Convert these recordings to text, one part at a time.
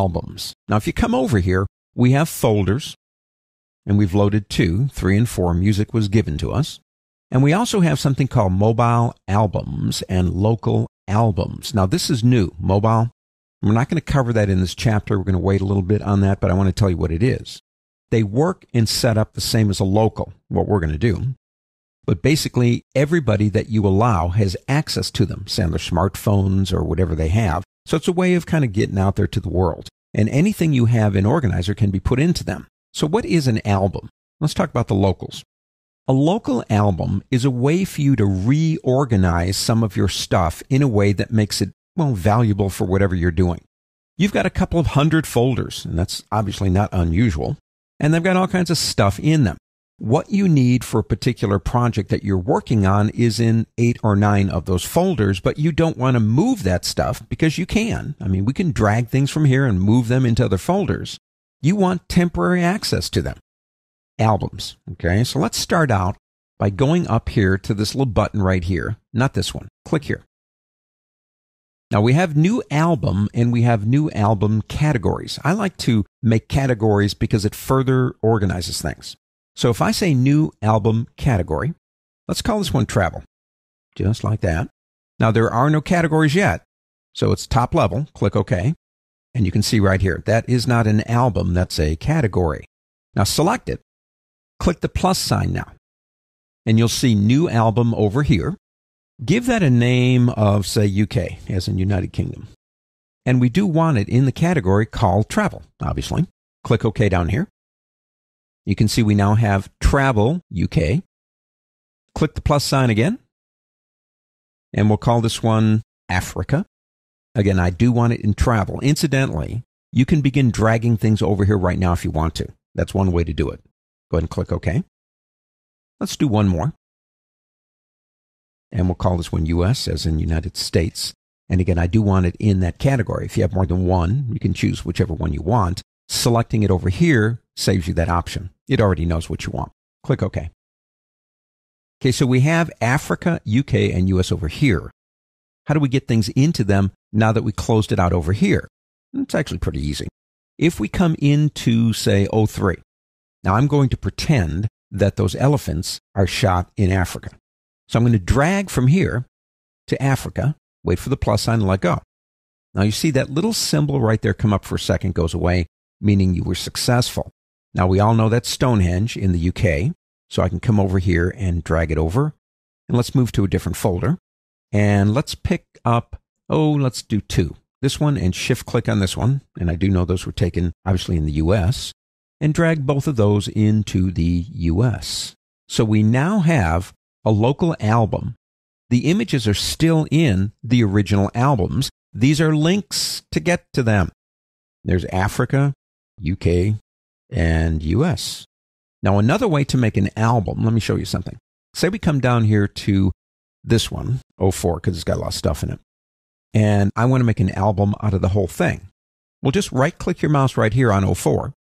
albums. Now, if you come over here, we have folders, and we've loaded two, three, and four. Music was given to us. And we also have something called mobile albums and local albums. Now, this is new, mobile. We're not going to cover that in this chapter. We're going to wait a little bit on that, but I want to tell you what it is. They work and set up the same as a local, what we're going to do. But basically, everybody that you allow has access to them, say on their smartphones or whatever they have. So it's a way of kind of getting out there to the world. And anything you have in Organizer can be put into them. So what is an album? Let's talk about the locals. A local album is a way for you to reorganize some of your stuff in a way that makes it, well, valuable for whatever you're doing. You've got a couple of hundred folders, and that's obviously not unusual, and they've got all kinds of stuff in them. What you need for a particular project that you're working on is in eight or nine of those folders, but you don't want to move that stuff because you can. I mean, we can drag things from here and move them into other folders. You want temporary access to them albums. Okay, so let's start out by going up here to this little button right here, not this one. Click here. Now we have new album and we have new album categories. I like to make categories because it further organizes things. So if I say new album category, let's call this one travel. Just like that. Now there are no categories yet. So it's top level. Click OK. And you can see right here, that is not an album, that's a category. Now select it. Click the plus sign now, and you'll see new album over here. Give that a name of, say, UK, as in United Kingdom. And we do want it in the category called travel, obviously. Click OK down here. You can see we now have travel UK. Click the plus sign again. And we'll call this one Africa. Again, I do want it in travel. Incidentally, you can begin dragging things over here right now if you want to. That's one way to do it. Go ahead and click OK. Let's do one more. And we'll call this one US, as in United States. And again, I do want it in that category. If you have more than one, you can choose whichever one you want. Selecting it over here saves you that option. It already knows what you want. Click OK. Okay, so we have Africa, UK, and US over here. How do we get things into them now that we closed it out over here? It's actually pretty easy. If we come into, say, 03, now I'm going to pretend that those elephants are shot in Africa. So I'm going to drag from here to Africa, wait for the plus sign and let go. Now you see that little symbol right there come up for a second, goes away, meaning you were successful. Now we all know that's Stonehenge in the UK. So I can come over here and drag it over. And let's move to a different folder. And let's pick up, oh, let's do two. This one and shift click on this one. And I do know those were taken obviously in the US and drag both of those into the US. So we now have a local album. The images are still in the original albums. These are links to get to them. There's Africa, UK, and US. Now, another way to make an album, let me show you something. Say we come down here to this one, 04, because it's got a lot of stuff in it. And I want to make an album out of the whole thing. Well, just right click your mouse right here on 04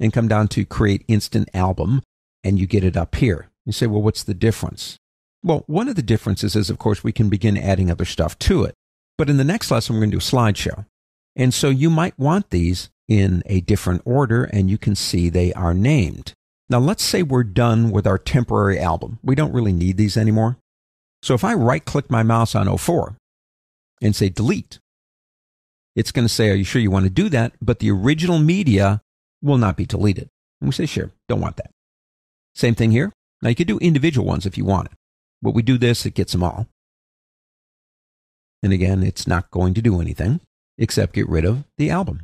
and come down to create instant album and you get it up here. You say, well, what's the difference? Well, one of the differences is, of course, we can begin adding other stuff to it. But in the next lesson, we're going to do a slideshow. And so you might want these in a different order and you can see they are named. Now, let's say we're done with our temporary album. We don't really need these anymore. So if I right click my mouse on 04 and say delete, it's going to say, Are you sure you want to do that? But the original media will not be deleted. And we say, sure, don't want that. Same thing here. Now you could do individual ones if you want it. But we do this, it gets them all. And again, it's not going to do anything except get rid of the album.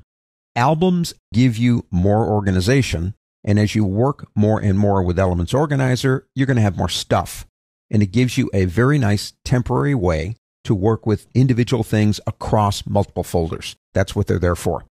Albums give you more organization. And as you work more and more with Elements Organizer, you're going to have more stuff. And it gives you a very nice temporary way to work with individual things across multiple folders. That's what they're there for.